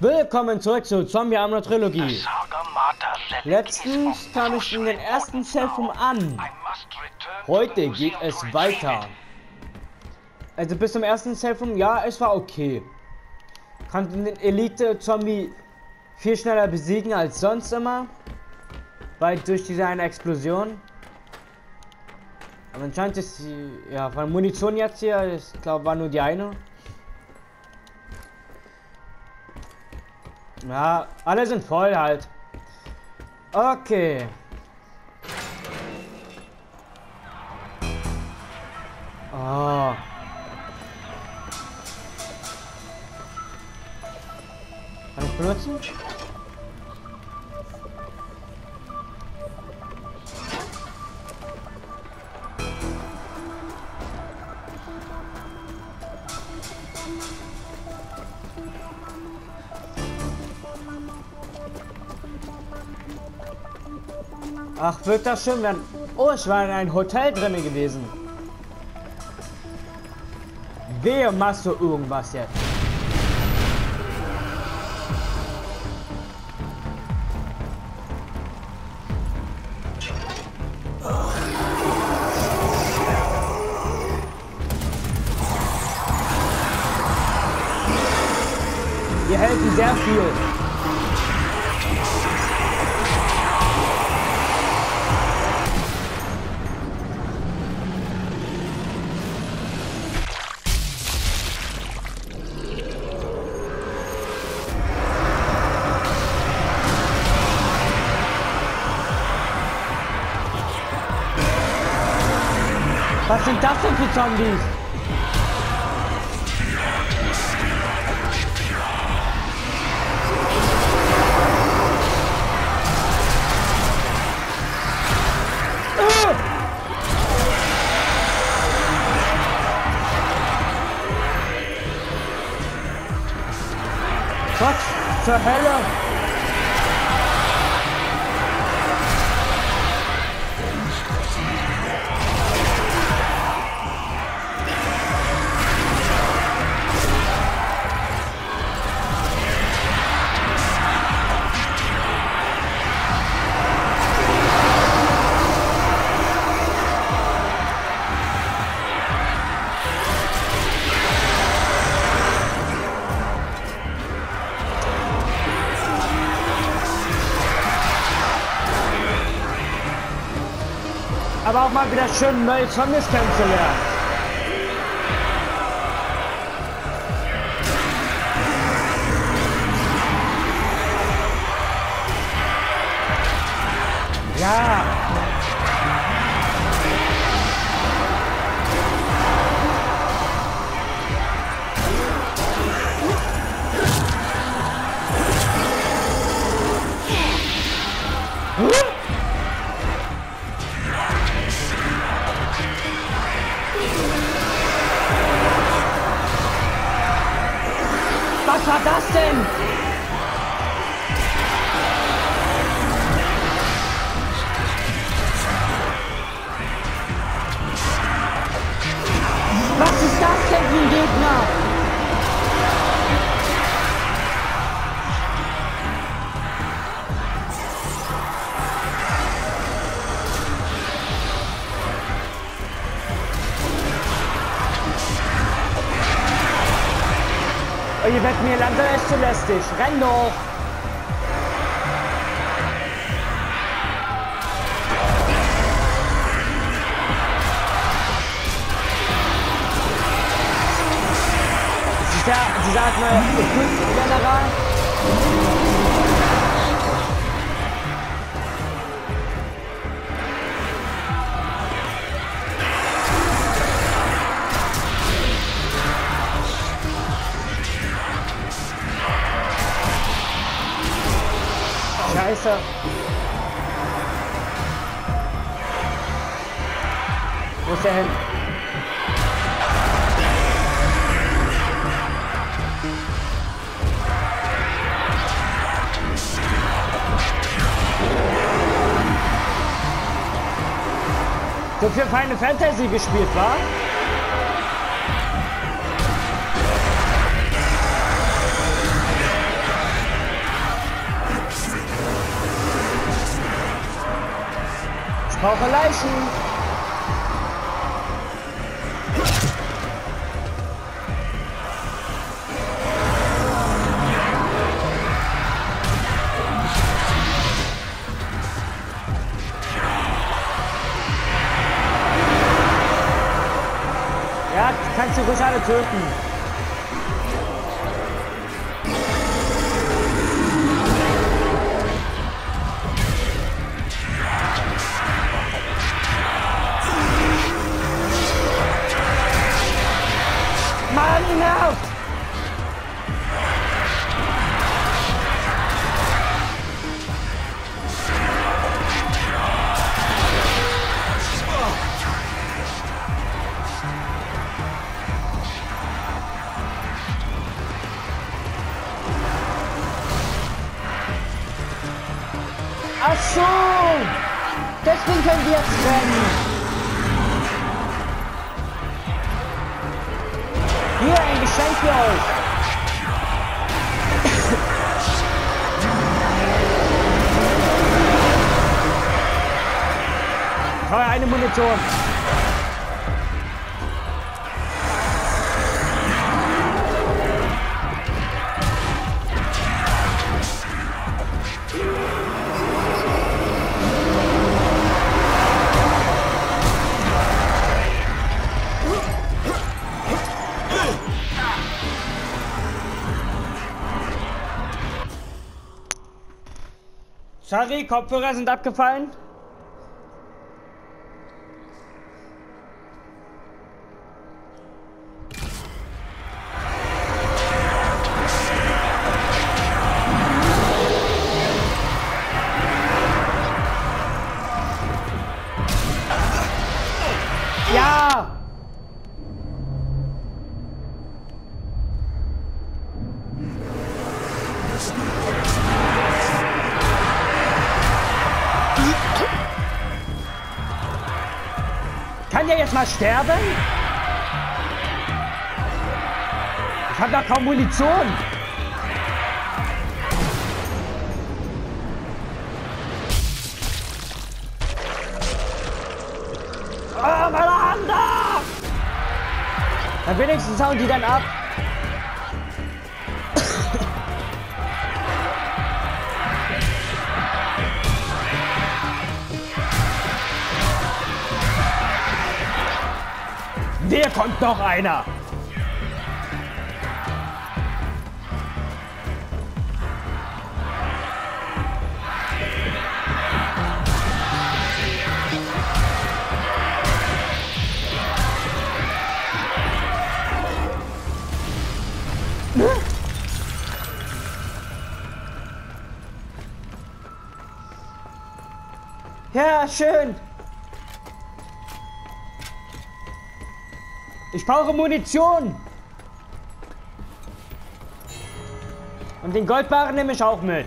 Willkommen zurück zu Zombie Armor Trilogie. Letztens kam ich in den ersten Zellfilm an. Heute geht es weiter. Also bis zum ersten Zellfilm, ja, es war okay. Konnten den Elite-Zombie viel schneller besiegen als sonst immer. Weil durch diese eine Explosion. Aber anscheinend ist die, ja, von Munition jetzt hier, ich glaube, war nur die eine. Ja, alle sind voll halt. Okay. Oh. Kann ich benutzen? Ach, wird das schön werden. Oh, ich war in einem Hotel drin gewesen. Wer machst du irgendwas jetzt? Wir helfen sehr viel. Sind das denn für Zombies? Was zur Hölle? Aber auch mal wieder schön neue Zombies kennenzulernen. Werdet mir langsam echt zu lästig. Renn doch! Dieser, dieser neue General. Scheiße. Wo ist der hin? So für Final Fantasy gespielt, war? Brauche Leichen. Ja, kannst du ruhig alle töten. Teuer eine Munition. Sorry, Kopfhörer sind abgefallen. Sterben? Ich habe da kaum Munition. Oh, meine Hand da! Na wenigstens hauen die dann ab. Wer kommt noch einer? Ja, schön. Ich brauche Munition. Und den Goldbarren nehme ich auch mit.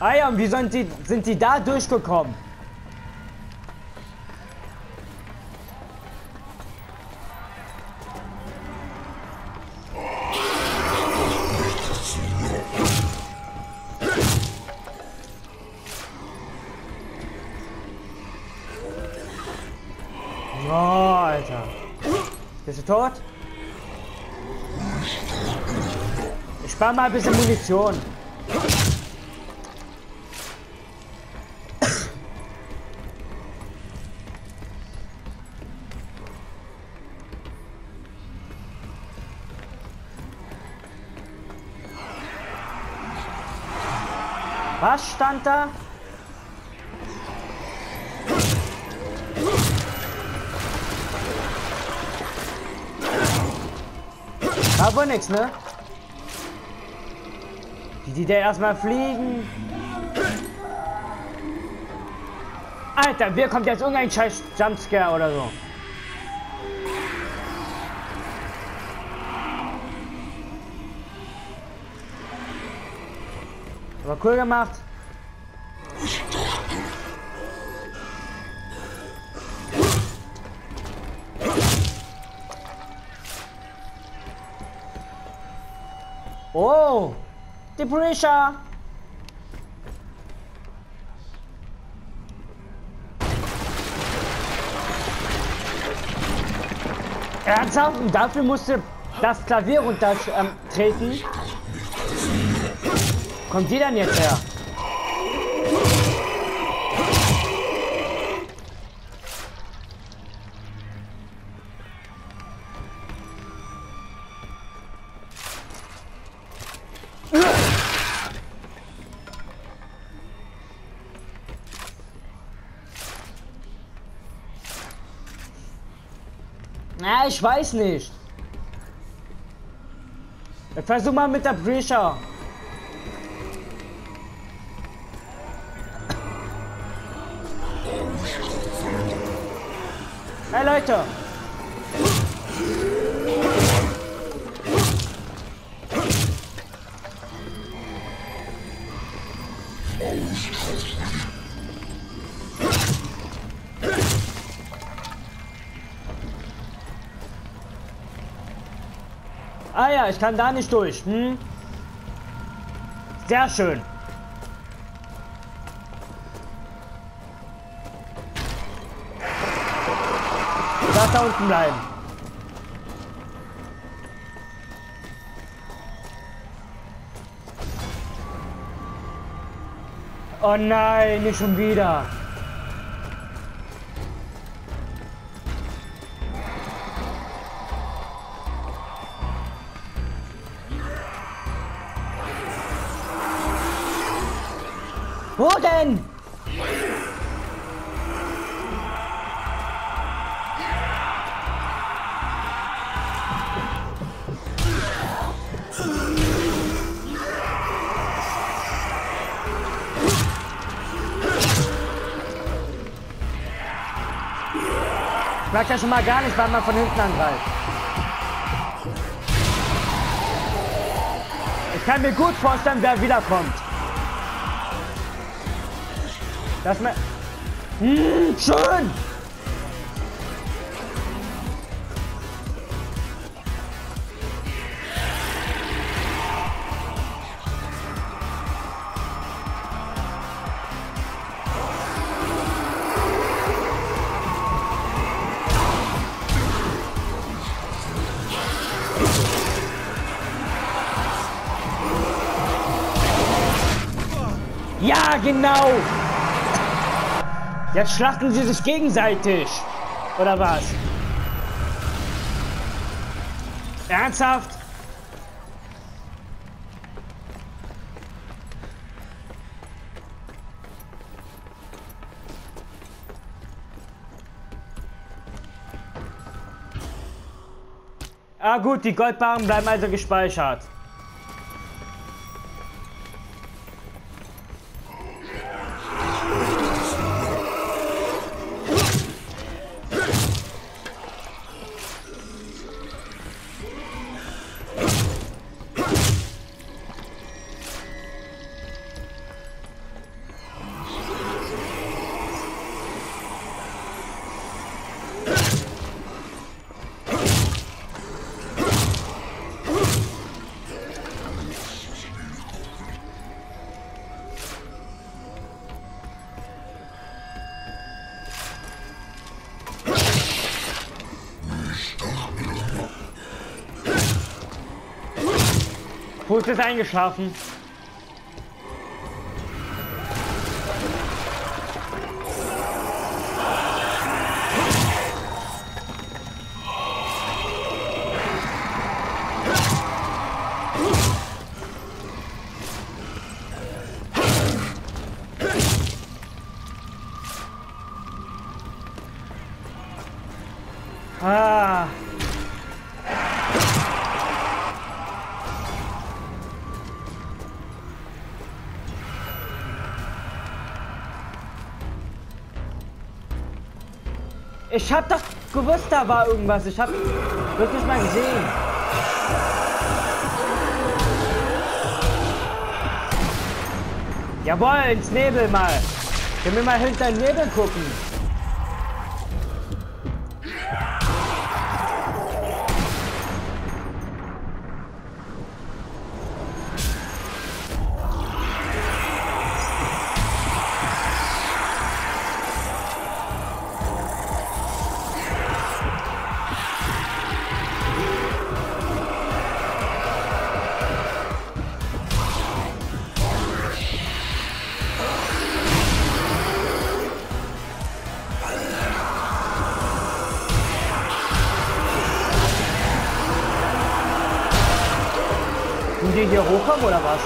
Ah ja, und wie sind die, sind die da durchgekommen? Du tot? Ich spare mal ein bisschen Munition. Was stand da? Aber nichts, ne? Die, die da erstmal fliegen. Alter, wer kommt jetzt irgendein scheiß Jumpscare oder so? Aber cool gemacht. Oh, die Brisha. Ernsthaft? Und dafür musste das Klavier runtertreten? Ähm, Kommt die dann jetzt her? Na, ich weiß nicht. Ich versuch mal mit der Brisha. Hey Leute! Ja, ich kann da nicht durch. Hm? Sehr schön. Lass da unten bleiben. Oh nein, nicht schon wieder. Mag ja schon mal gar nicht, weil man von hinten angreift. Ich kann mir gut vorstellen, wer wiederkommt. Das mir. Hm, schön! Genau! Jetzt schlachten sie sich gegenseitig. Oder was? Ernsthaft? Ah gut, die Goldbarren bleiben also gespeichert. Fuß ist eingeschlafen. Ah. Ich hab doch gewusst, da war irgendwas. Ich hab wirklich mal gesehen. Jawohl, ins Nebel mal. Können wir mal hinter den Nebel gucken. Hier hochkommen oder was?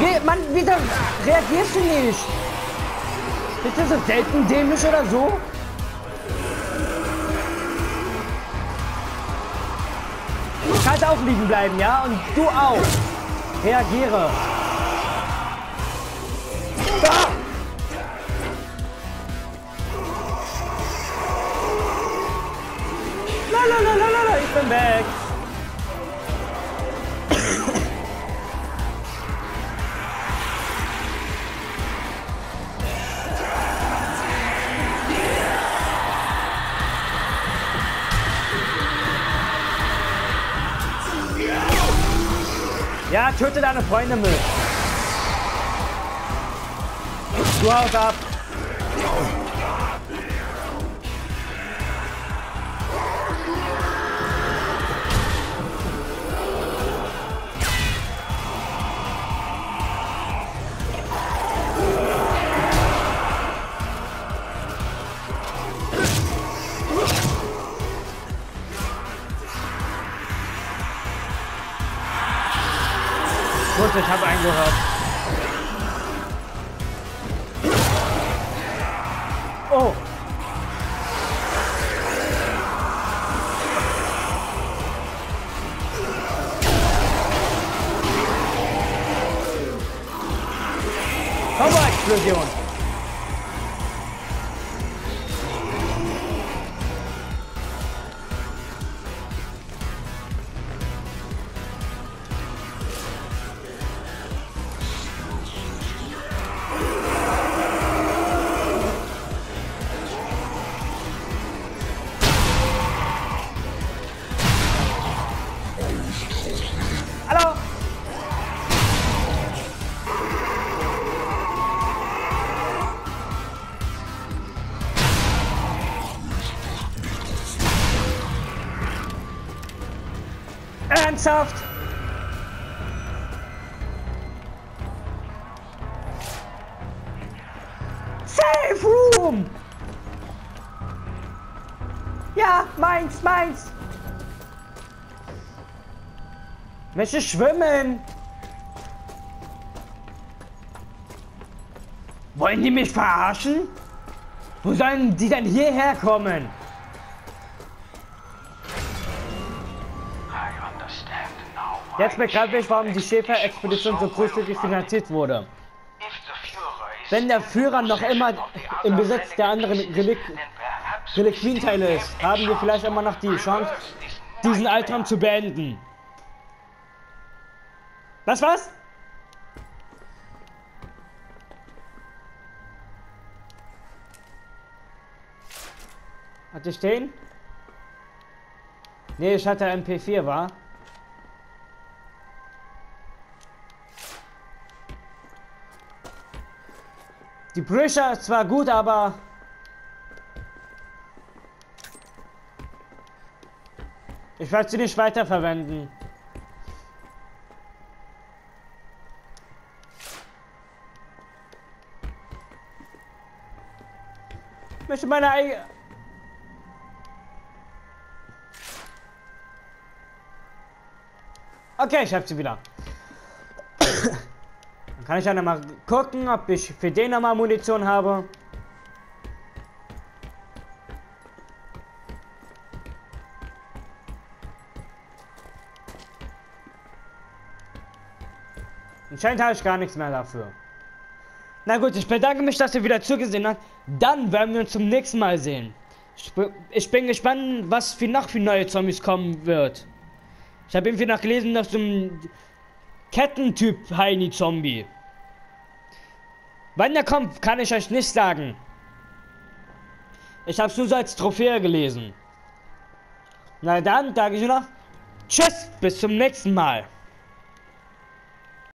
Wie, Mann, wieso reagierst du nicht? Bist du so selten dämlich oder so? Du kannst auch liegen bleiben, ja? Und du auch. Reagiere. La la la, ich bin weg. Ja, töte deine Freunde mit. Du haust ab. Gut, ich habe eingehört. Oh. Ernsthaft? Safe Room! Ja, meins, meins! Möchte schwimmen. Wollen die mich verarschen? Wo sollen die denn hierher kommen? Jetzt begreife ich, warum die Schäfer-Expedition so großzügig finanziert wurde. Wenn der Führer noch immer im Besitz der anderen Relik Reliquienteile ist, haben wir vielleicht immer noch die Chance, diesen Albtraum zu beenden. Was, was? Hatte ich den? Nee, ich hatte MP4, war. Die Brüche ist zwar gut, aber ich werde sie nicht weiterverwenden. Ich möchte meine eigene... Okay, ich habe sie wieder. Dann kann ich noch mal gucken, ob ich für den nochmal Munition habe. Anscheinend habe ich gar nichts mehr dafür. Na gut, ich bedanke mich, dass ihr wieder zugesehen habt. Dann werden wir uns zum nächsten Mal sehen. Ich, ich bin gespannt, was für noch für neue Zombies kommen wird. Ich habe irgendwie noch gelesen, dass so ein Kettentyp Heini Zombie. Wann der kommt, kann ich euch nicht sagen. Ich habe es nur so als Trophäe gelesen. Na dann, sage ich noch. Tschüss, bis zum nächsten Mal.